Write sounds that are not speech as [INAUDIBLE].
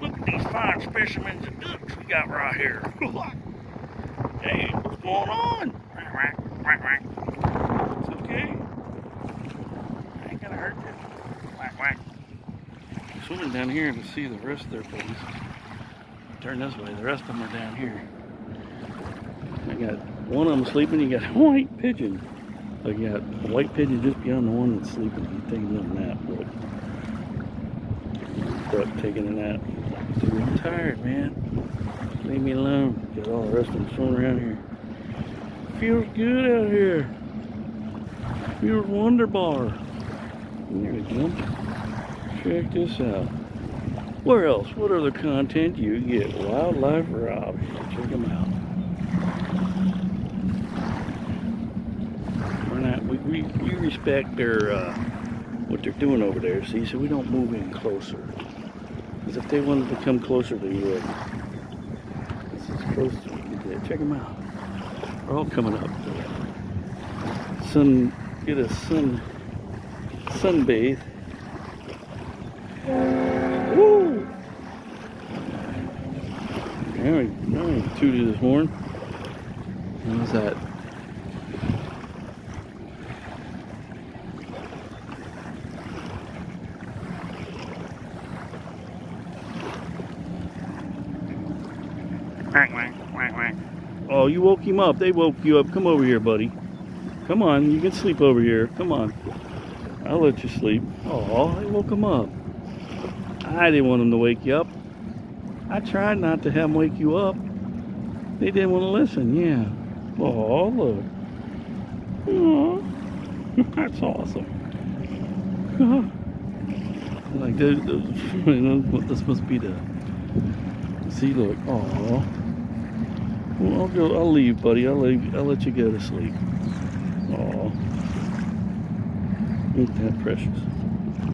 Look at these fine specimens of ducks we got right here. [LAUGHS] hey, what's going on? It's okay. I ain't gonna hurt you. Quack. Swimming down here to see the rest of their buddies. Turn this way, the rest of them are down here. I got one of them sleeping, you got a white pigeon. I got a white pigeon just beyond the one that's sleeping. He's taking a nap, but duck taking a nap. Dude, I'm tired, man. Leave me alone. Got all the rest of them swimming around here. Feels good out here. Feels wonderbar. There we go. Check this out. Where else? What other content do you get? Wildlife Rob. Check them out. We, respect their uh, what they're doing over there. See, so we don't move in closer. Because if they wanted to come closer, they would. This is close can get. Check them out. They're all coming up. Sun. Get a sun. Sunbathe. Woo! There we, there tooted his horn. How's that? Quack, quack, quack, quack. Oh, you woke him up. They woke you up. Come over here, buddy. Come on, you can sleep over here. Come on. I'll let you sleep. Oh, they woke him up. I didn't want him to wake you up. I tried not to have him wake you up. They didn't want to listen, yeah. Oh, look. Oh, [LAUGHS] that's awesome. [LAUGHS] like, [LAUGHS] this must be the. See, look. Oh. Well, I'll go. I'll leave, buddy. I'll leave. I'll let you go to sleep. Oh. Ain't that precious?